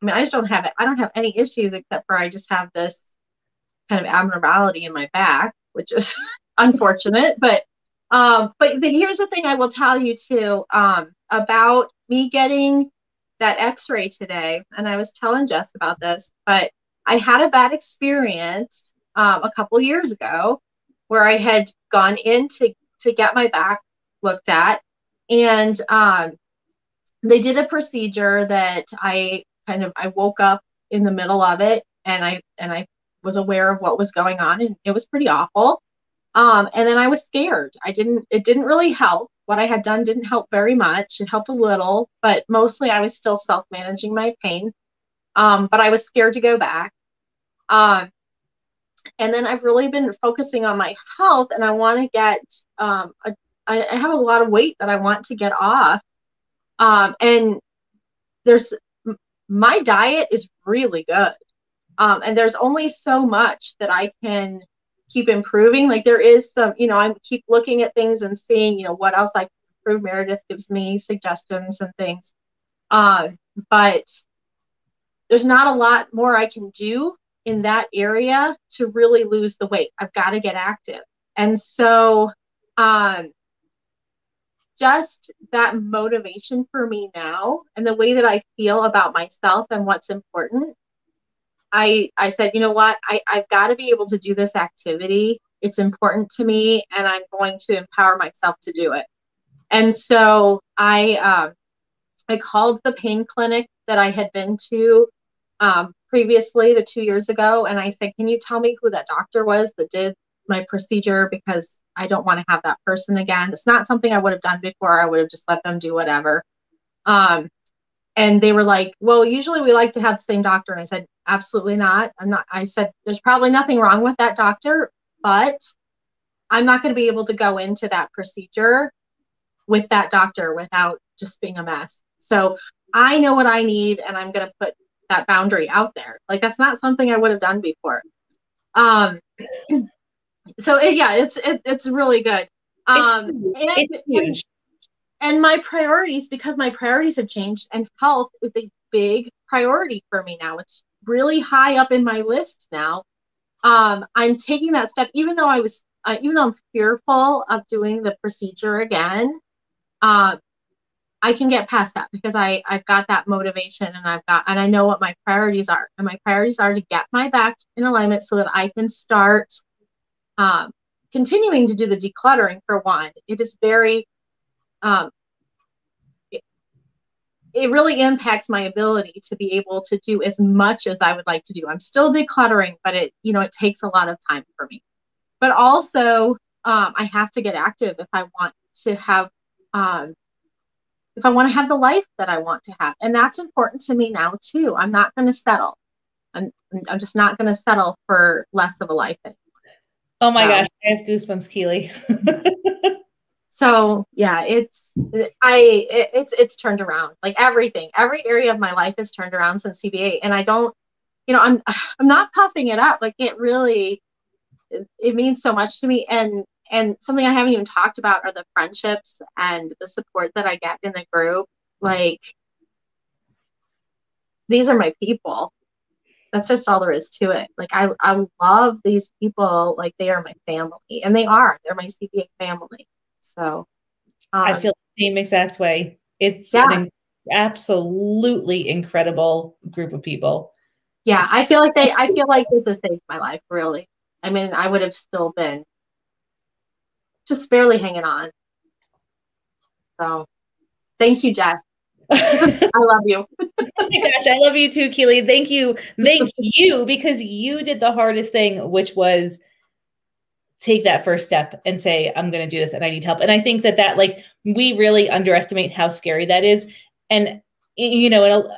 I mean, I just don't have it. I don't have any issues except for I just have this kind of abnormality in my back, which is unfortunate, but, um, but the, here's the thing I will tell you too, um, about me getting that x-ray today. And I was telling Jes about this, but I had a bad experience um, a couple years ago where I had gone in to, to get my back looked at. And um, they did a procedure that I kind of I woke up in the middle of it and I and I was aware of what was going on and it was pretty awful. Um, and then I was scared. I didn't it didn't really help. What I had done didn't help very much. It helped a little, but mostly I was still self-managing my pain. Um, but I was scared to go back. Um, and then I've really been focusing on my health and I want to get um, a, I have a lot of weight that I want to get off. Um, and there's my diet is really good. Um, and there's only so much that I can keep improving. Like there is some, you know, I keep looking at things and seeing, you know, what else I can improve. Meredith gives me suggestions and things. Uh, but there's not a lot more I can do in that area to really lose the weight. I've got to get active. And so um, just that motivation for me now and the way that I feel about myself and what's important I I said, you know what, I, I've got to be able to do this activity. It's important to me, and I'm going to empower myself to do it. And so I um, I called the pain clinic that I had been to um, previously, the two years ago, and I said, can you tell me who that doctor was that did my procedure because I don't want to have that person again. It's not something I would have done before. I would have just let them do whatever. Um, and they were like, well, usually we like to have the same doctor. And I said, absolutely not. I'm not, I said, there's probably nothing wrong with that doctor, but I'm not going to be able to go into that procedure with that doctor without just being a mess. So I know what I need and I'm going to put that boundary out there. Like that's not something I would have done before. Um, so it, yeah, it's, it, it's really good. Um, it's, it's huge and my priorities because my priorities have changed and health is a big priority for me now. It's really high up in my list now. Um, i'm taking that step even though i was uh, even though i'm fearful of doing the procedure again uh, i can get past that because i i've got that motivation and i've got and i know what my priorities are. And my priorities are to get my back in alignment so that i can start um, continuing to do the decluttering for one. It is very um, it, it really impacts my ability to be able to do as much as I would like to do. I'm still decluttering, but it, you know, it takes a lot of time for me. But also, um, I have to get active if I want to have, um, if I want to have the life that I want to have, and that's important to me now too. I'm not going to settle. I'm, I'm just not going to settle for less of a life anymore. Oh my so. gosh, I have goosebumps, Keely. so yeah it's i it, it's it's turned around like everything every area of my life has turned around since cba and i don't you know i'm i'm not puffing it up like it really it, it means so much to me and and something i haven't even talked about are the friendships and the support that i get in the group like these are my people. That's just all there is to it. Like i i love these people like they are my family and they are they're my cba family so um, I feel the same exact way. It's yeah. an absolutely incredible group of people. Yeah, I feel like they I feel like this has saved my life, really. I mean, I would have still been just barely hanging on. So thank you, Jes. I love you. oh my gosh, I love you too, Keely. Thank you. Thank you because you did the hardest thing, which was take that first step and say i'm going to do this and i need help. And i think that that like we really underestimate how scary that is. And you know and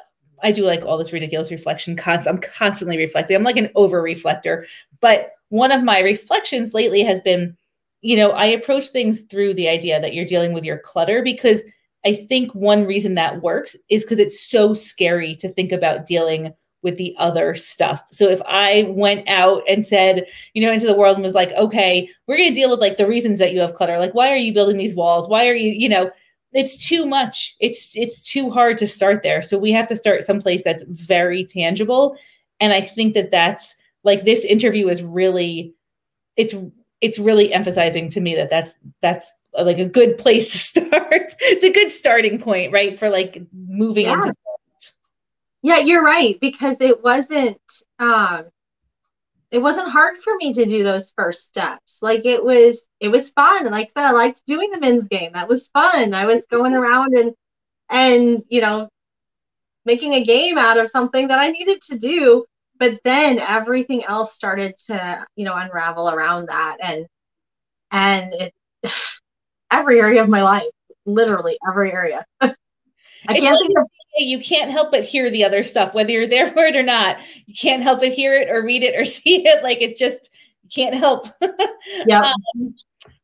i do like all this ridiculous reflection const- i'm constantly reflecting. I'm like an over reflector but one of my reflections lately has been you know i approach things through the idea that you're dealing with your clutter because i think one reason that works is because it's so scary to think about dealing with the other stuff. So if I went out and said, you know, into the world and was like, okay, we're going to deal with like the reasons that you have clutter. Like, why are you building these walls? Why are you, you know, it's too much. It's it's too hard to start there. So we have to start someplace that's very tangible. And I think that that's like this interview is really, it's it's really emphasizing to me that that's that's like a good place to start. it's a good starting point, right, for like moving yeah. into yeah, you're right because it wasn't um it wasn't hard for me to do those first steps. Like it was, it was fun. Like I said, I liked doing the mins game. That was fun. I was going around and, and, you know, making a game out of something that I needed to do. But then everything else started to, you know, unravel around that. And, and it, every area of my life, literally every area. I can't think of you can't help but hear the other stuff, whether you're there for it or not. You can't help but hear it or read it or see it. Like it just you can't help. Yeah. um,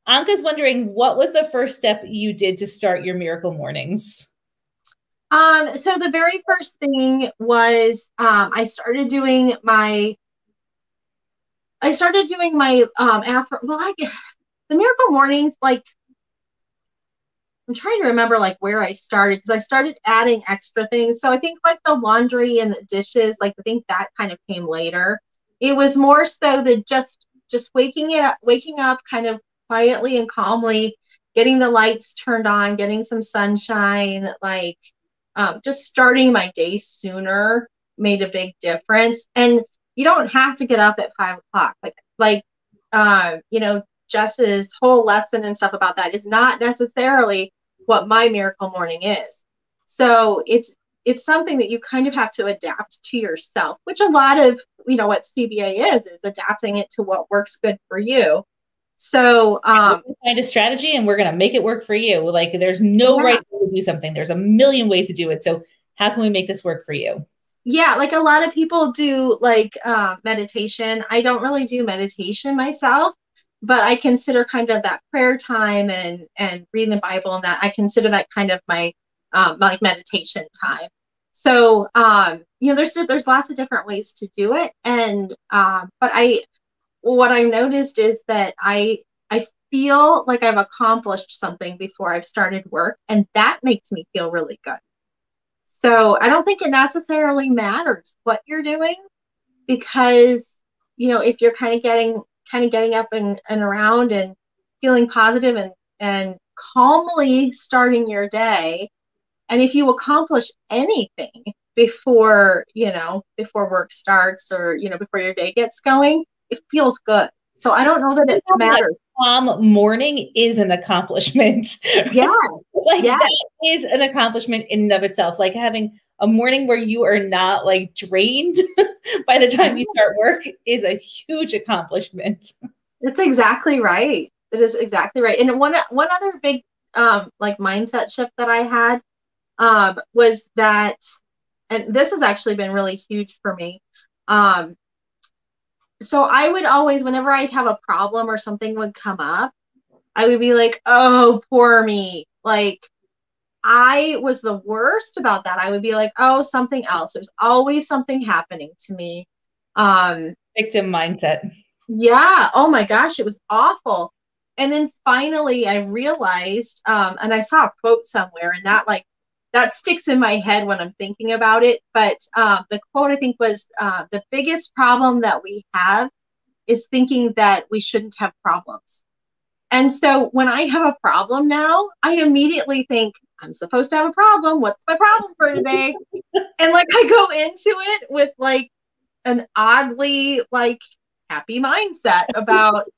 Anka's wondering what was the first step you did to start your miracle mornings? Um, so the very first thing was um, I started doing my I started doing my um after well I the miracle mornings like I'm trying to remember like where I started because I started adding extra things. So I think like the laundry and the dishes, like I think that kind of came later. It was more so that just just waking it up, waking up kind of quietly and calmly, getting the lights turned on, getting some sunshine, like um, just starting my day sooner made a big difference. And you don't have to get up at five o'clock. Like like uh, you know, Jes's whole lesson and stuff about that is not necessarily what my miracle morning is. So it's it's something that you kind of have to adapt to yourself, which a lot of you know what CBA is is adapting it to what works good for you. So um, find a strategy, and we're going to make it work for you. Like there's no yeah. right way to do something. There's a million ways to do it. So how can we make this work for you? Yeah, like a lot of people do like uh, meditation. I don't really do meditation myself but I consider kind of that prayer time and and reading the Bible and that I consider that kind of my um, my meditation time. So um, you know, there's there's lots of different ways to do it, and um, but I what I noticed is that I I feel like I've accomplished something before I've started work, and that makes me feel really good. So I don't think it necessarily matters what you're doing because you know if you're kind of getting kind of getting up and, and around and feeling positive and, and calmly starting your day. And if you accomplish anything before, you know, before work starts or, you know, before your day gets going, it feels good. So I don't know that it matters. Calm morning is an accomplishment. Yeah. like yeah. that is an accomplishment in and of itself. Like having a morning where you are not like drained by the time you start work is a huge accomplishment. That's exactly right. It is exactly right. And one one other big um, like mindset shift that I had um, was that, and this has actually been really huge for me. Um, so I would always, whenever I'd have a problem or something would come up, I would be like, "Oh, poor me!" Like I was the worst about that. I would be like, oh, something else. There's always something happening to me. Um, Victim mindset. Yeah. Oh my gosh, it was awful. And then finally, I realized, um, and I saw a quote somewhere, and that like that sticks in my head when I'm thinking about it. But uh, the quote I think was uh, the biggest problem that we have is thinking that we shouldn't have problems. And so when I have a problem now, I immediately think, I'm supposed to have a problem. What's my problem for today? and like I go into it with like an oddly like happy mindset about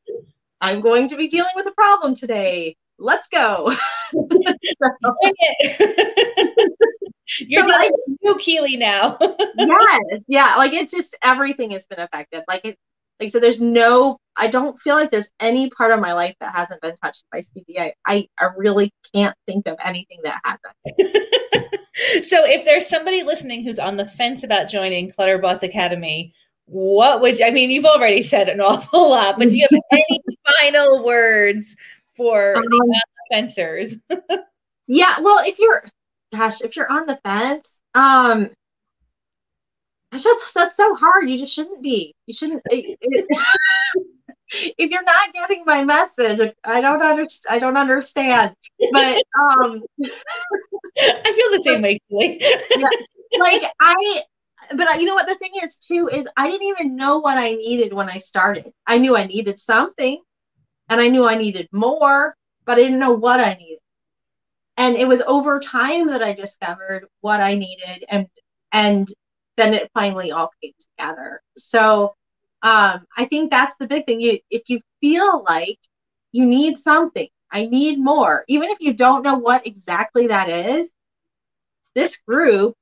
I'm going to be dealing with a problem today. Let's go. so, You're so like new Keely now. yes, yeah. Like it's just everything has been affected. Like it, like so there's no i don't feel like there's any part of my life that hasn't been touched by cba i, I really can't think of anything that hasn't. So if there's somebody listening who's on the fence about joining clutter boss academy what would you i mean you've already said an awful lot but do you have any final words for um, the fencers yeah well if you're gosh if you're on the fence um that's that's so hard. You just shouldn't be. You shouldn't. It, it, if you're not getting my message, I don't understand. I don't understand. But um, I feel the same way. yeah, like I, but you know what the thing is too is I didn't even know what I needed when I started. I knew I needed something, and I knew I needed more, but I didn't know what I needed. And it was over time that I discovered what I needed, and and then it finally all came together. So um, I think that's the big thing. You, if you feel like you need something, I need more, even if you don't know what exactly that is, this group,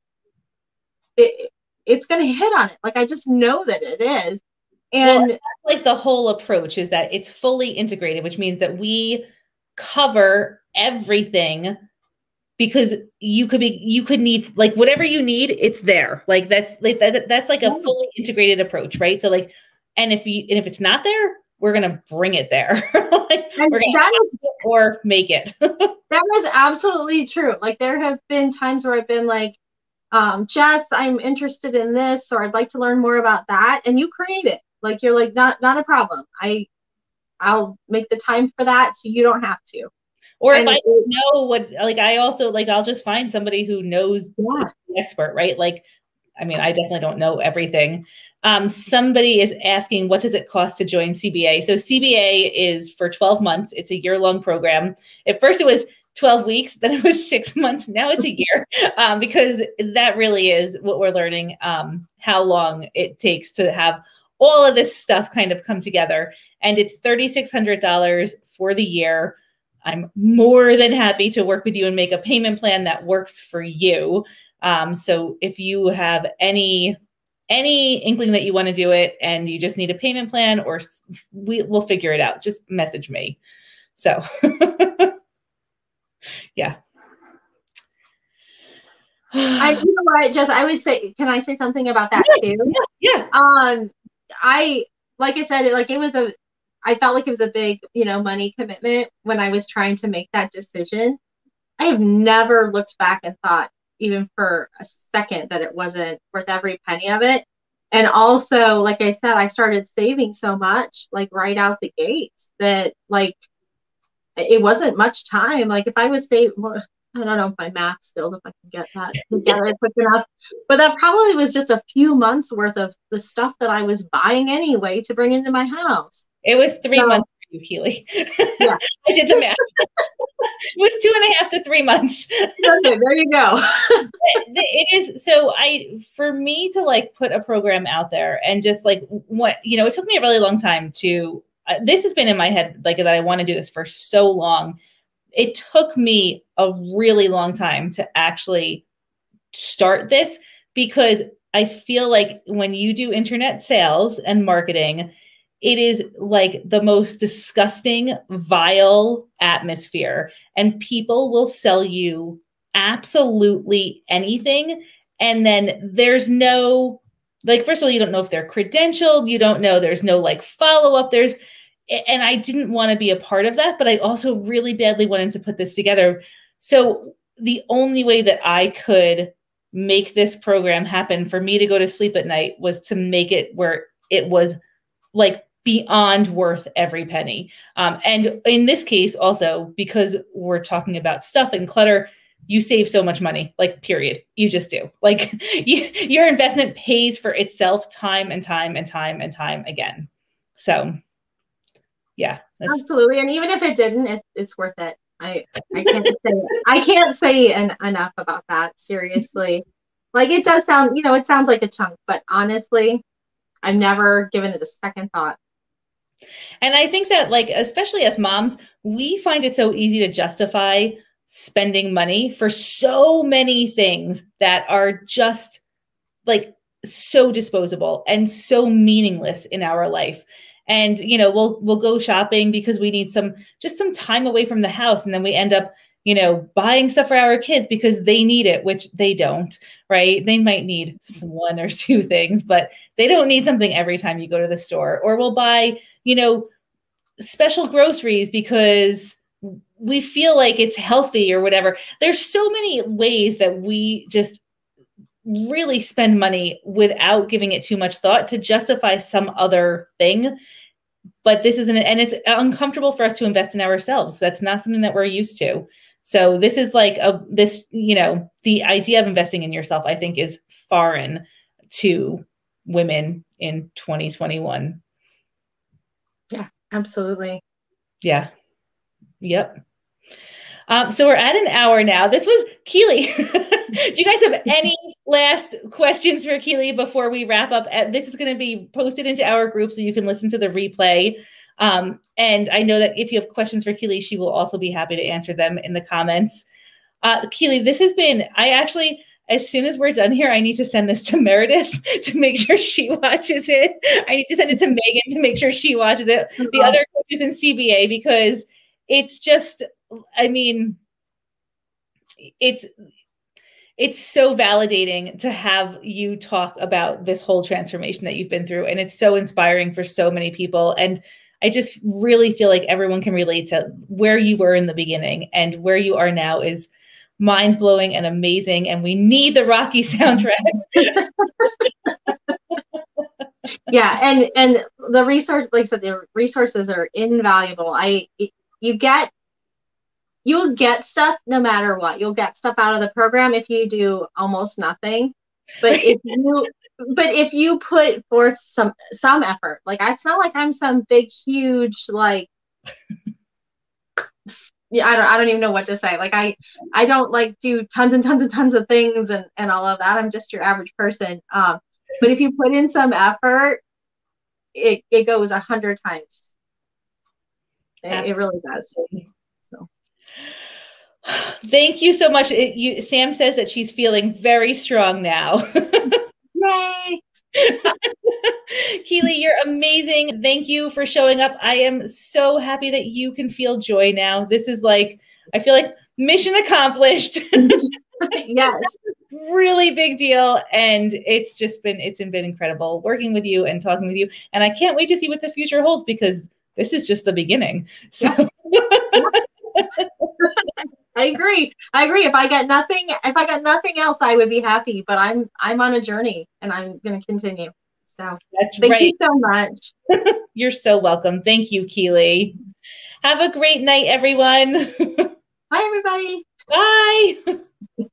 it, it's going to hit on it. Like I just know that it is. And well, like the whole approach is that it's fully integrated, which means that we cover everything because you could be you could need like whatever you need it's there. Like that's like that, that's like a fully integrated approach right? So like and if you and if it's not there we're gonna bring it there. Like, we're gonna is, or make it. That is absolutely true. Like there have been times where i've been like um, Jes i'm interested in this or i'd like to learn more about that and you create it. Like you're like not not a problem. I i'll make the time for that so you don't have to or and if I don't know what, like, I also like, I'll just find somebody who knows yeah. the expert, right? Like, I mean, I definitely don't know everything. Um, somebody is asking, what does it cost to join CBA? So CBA is for 12 months. It's a year long program. At first, it was 12 weeks, then it was six months. Now it's a year um, because that really is what we're learning um, how long it takes to have all of this stuff kind of come together. And it's $3,600 for the year. I'm more than happy to work with you and make a payment plan that works for you. Um, so if you have any any inkling that you want to do it and you just need a payment plan or we, we'll figure it out, just message me. So yeah. I you know what, just I would say, can I say something about that yeah, too? Yeah, yeah. Um, I like I said, like it was a I felt like it was a big, you know, money commitment when I was trying to make that decision. I have never looked back and thought, even for a second, that it wasn't worth every penny of it. And also, like I said, I started saving so much, like right out the gates, that like it wasn't much time. Like if I was saving, well, I don't know if my math skills, if I can get that together quick enough, but that probably was just a few months worth of the stuff that I was buying anyway to bring into my house. It was three so, months for you, Keely. Yeah. I did the math. it was two and a half to three months. okay, there you go. it is so I for me to like put a program out there and just like what you know, it took me a really long time to uh, this has been in my head like that I want to do this for so long. It took me a really long time to actually start this because I feel like when you do internet sales and marketing, it is like the most disgusting, vile atmosphere. And people will sell you absolutely anything. And then there's no, like, first of all, you don't know if they're credentialed. You don't know, there's no like follow up. There's, and I didn't want to be a part of that, but I also really badly wanted to put this together. So the only way that I could make this program happen for me to go to sleep at night was to make it where it was like beyond worth every penny. Um, and in this case, also because we're talking about stuff and clutter, you save so much money, like, period. You just do. Like, you, your investment pays for itself time and time and time and time again. So, yeah. Absolutely. And even if it didn't, it, it's worth it. I, I can't say I can't say en- enough about that. Seriously, like it does sound, you know, it sounds like a chunk, but honestly, I've never given it a second thought. And I think that, like, especially as moms, we find it so easy to justify spending money for so many things that are just like so disposable and so meaningless in our life. And you know we'll we'll go shopping because we need some just some time away from the house and then we end up you know buying stuff for our kids because they need it which they don't right? They might need one or two things but they don't need something every time you go to the store. Or we'll buy you know, special groceries because we feel like it's healthy or whatever. There's so many ways that we just really spend money without giving it too much thought to justify some other thing. But this isn't, and it's uncomfortable for us to invest in ourselves. That's not something that we're used to. So this is like a this, you know, the idea of investing in yourself, I think, is foreign to women in 2021. Absolutely. Yeah. Yep. Um, so we're at an hour now. This was Keely. Do you guys have any last questions for Keely before we wrap up. Uh, this is going to be posted into our group so you can listen to the replay. Um, and I know that if you have questions for Keely, she will also be happy to answer them in the comments. Uh, Keely, this has been, I actually, as soon as we're done here, I need to send this to Meredith to make sure she watches it. I need to send it to Megan to make sure she watches it. The uh-huh. other coaches in CBA because it's just, I mean, it's it's so validating to have you talk about this whole transformation that you've been through and it's so inspiring for so many people and i just really feel like everyone can relate to where you were in the beginning and where you are now is mind blowing and amazing and we need the rocky soundtrack yeah and and the resource like i said the resources are invaluable i you get you'll get stuff no matter what. You'll get stuff out of the program if you do almost nothing. But if you but if you put forth some some effort, like it's not like I'm some big huge like yeah, I don't I don't even know what to say. Like I I don't like do tons and tons and tons of things and and all of that. I'm just your average person. Um but if you put in some effort, it it goes a hundred times. It, it really does. So. Thank you so much. It, you, Sam says that she's feeling very strong now. Yay! Keely, you're amazing. Thank you for showing up. I am so happy that you can feel joy now. This is like, I feel like mission accomplished. yes. really big deal. And it's just been, it's been incredible working with you and talking with you. And I can't wait to see what the future holds because this is just the beginning. So. I agree. I agree. If I got nothing, if I got nothing else, I would be happy. But I'm I'm on a journey, and I'm going to continue. So that's thank right. you so much. You're so welcome. Thank you, Keely. Have a great night, everyone. Bye, everybody. Bye.